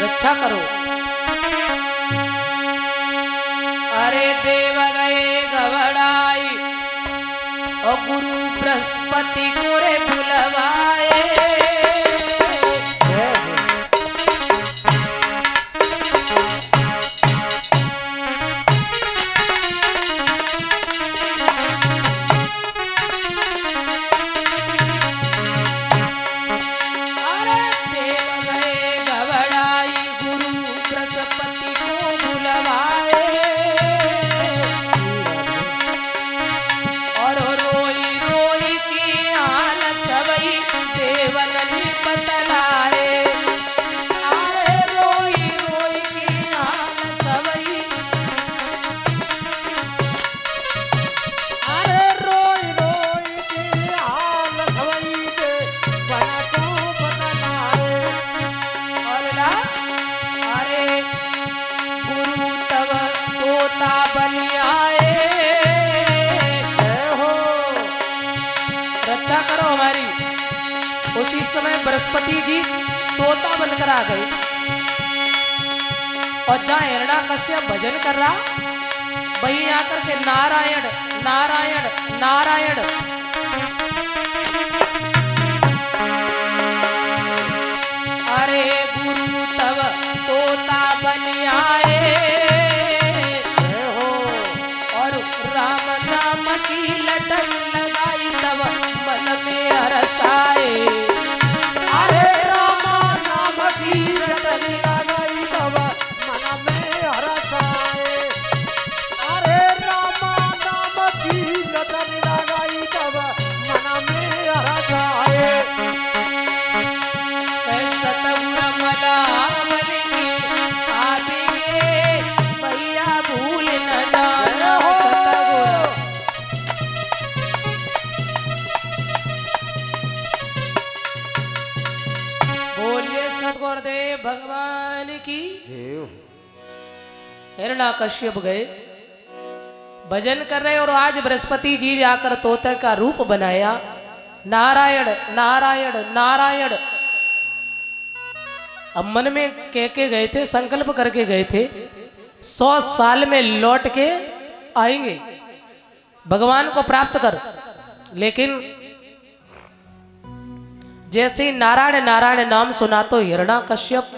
रक्षा करो। अरे देव गए गबड़ाई और गुरु बृहस्पति को रे बुलवाए। बृहस्पति जी तोता बनकर आ गए। और जहाँ हिरणा कश्यप भजन कर रहा, वही आकर के नारायण नारायण नारायण भगवान की। हिरणा कश्यप गए। भजन कर रहे और आज बृहस्पति जी आकर तोते का रूप बनाया। नारायण नारायण नारायण। अब मन में कह के गए थे संकल्प करके गए थे सौ साल में लौट के आएँगे। भगवान को प्राप्त कर। लेकिन जैसे नारायण नारायण नाम सुना तो हिरणा कश्यप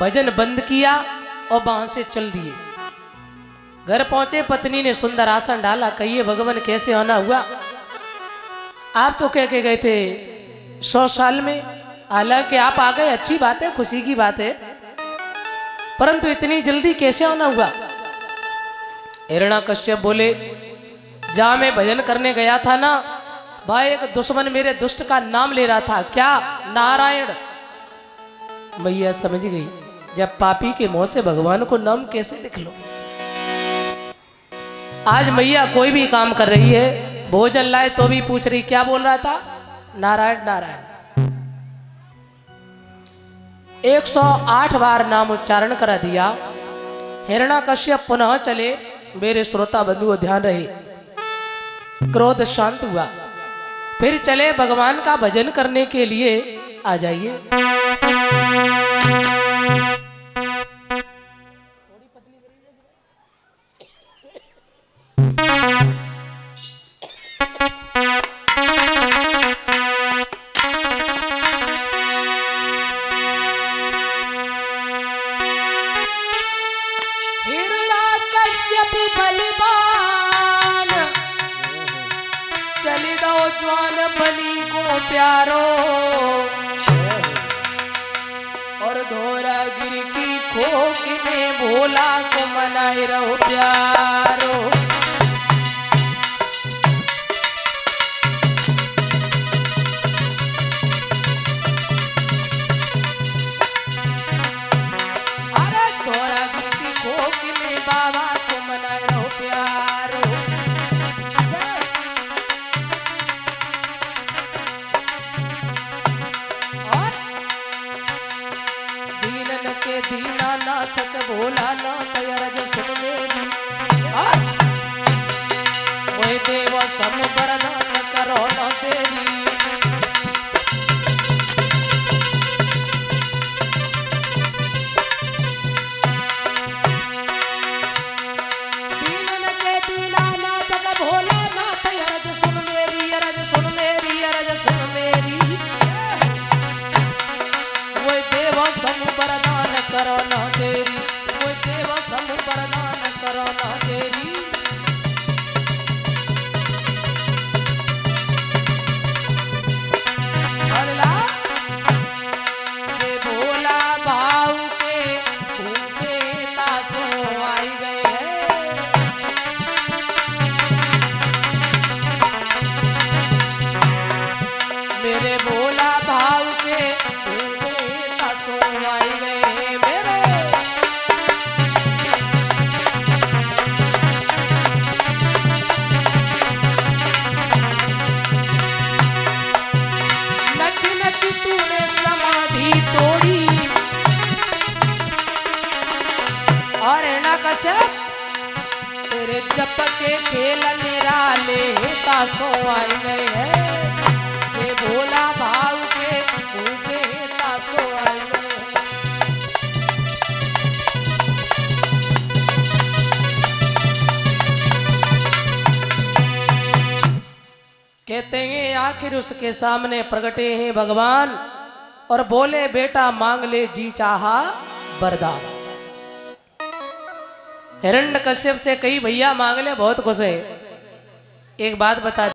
भजन बंद किया और वहाँ से चल दिए। घर पहुँचे, पत्नी ने सुंदर आसन डाला, कहिए, भगवान, कैसे आना हुआ? आप तो कह के गए थे, सौ साल में। हालाँकि आप आ गए, अच्छी बात है, खुशी की बात है। परंतु इतनी जल्दी कैसे आना हुआ? हिरणा कश्यप बोले, जहाँ मैं भजन करने गया था ना भाई, एक दुश्मन मेरे दुष्ट का नाम ले रहा था। क्या? नारायण। मैया समझ गई। जब पापी के मुँह से भगवान को नाम कैसे लिख लो? आज मैया कोई भी काम कर रही है, भोजन लाए तो भी पूछ रही, क्या बोल रहा था? नारायण नारायण। 108 बार नाम उच्चारण करा दिया। हिरणा कश्यप पुनः चले। मेरे श्रोता बंधु ध्यान रहे। क्रोध शांत हुआ। फिर चले भगवान का भजन करने के लिए आ जाइए। दो जवान बनी को प्यारो। और धोरा गिर की खोक में भोला को मनाए रहो प्यारो। दीनानाथ के भोलानाथ अरज सुन मेरी और ओए देव सब बरदान करो न तेरी कश्यप तेरे जप के खेल निराले तासो आई गए हैं। जे भोला भाव के तासो आई कहते हैं, आखिर उसके सामने प्रगटे हैं भगवान और बोले, बेटा, मांग ले, जी चाहा वरदान हिरण्य कश्यप से कही भैया मांग ले बहुत खुश है। एक बात बता